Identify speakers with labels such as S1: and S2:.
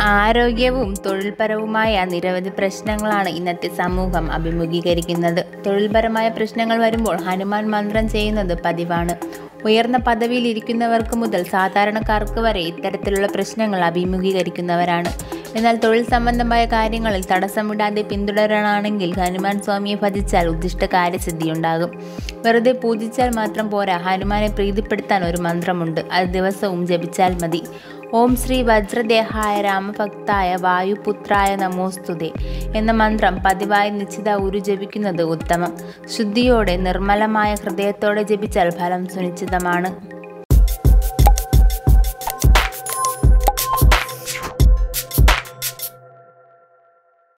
S1: ആരോഗ്യവും തൊഴിൽപരവുമായ നിരവധി പ്രശ്നങ്ങളാണ് ഇന്നത്തെ സമൂഹം അഭിമുഖീകരിക്കുന്നത്. തൊഴിൽപരമായ പ്രശ്നങ്ങൾ വരുമ്പോൾ ഹനുമാൻ മന്ത്രം ചെയ്യുന്നത് പതിവാണ്. ഉയർന്ന പദവിയിൽ ഇരിക്കുന്നവർക്ക് മുതൽ സാധാരണക്കാർക്ക് വരെ ഇത്തരത്തിലുള്ള പ്രശ്നങ്ങൾ അഭിമുഖീകരിക്കുന്നവരാണ്. എന്നാൽ തൊഴിൽ സംബന്ധമായ കാര്യങ്ങളിൽ തടസ്സമിടാതെ പിന്തുടരാനാണെങ്കിൽ ഹനുമാൻ സ്വാമിയെ ഭജിച്ചാൽ ഉദ്ദിഷ്ട കാര്യസിദ്ധിയുണ്ടാകും. വെറുതെ പൂജിച്ചാൽ മാത്രം പോരാ ഹനുമാനെ പ്രീതിപ്പെടുത്താൻ ഒരു മന്ത്രമുണ്ട്. അത് ദിവസവും ജപിച്ചാൽ മതി. ഓം ശ്രീ വജ്രദേഹായ രാമഭക്തായ വായുപുത്രായ നമോസ്തുതേ എന്ന മന്ത്രം പതിവായി നിശ്ചിത ഉരു ജപിക്കുന്നത് ഉത്തമം. ശുദ്ധിയോടെ നിർമ്മലമായ ഹൃദയത്തോടെ ജപിച്ചാൽ ഫലം സുനിശ്ചിതമാണ്.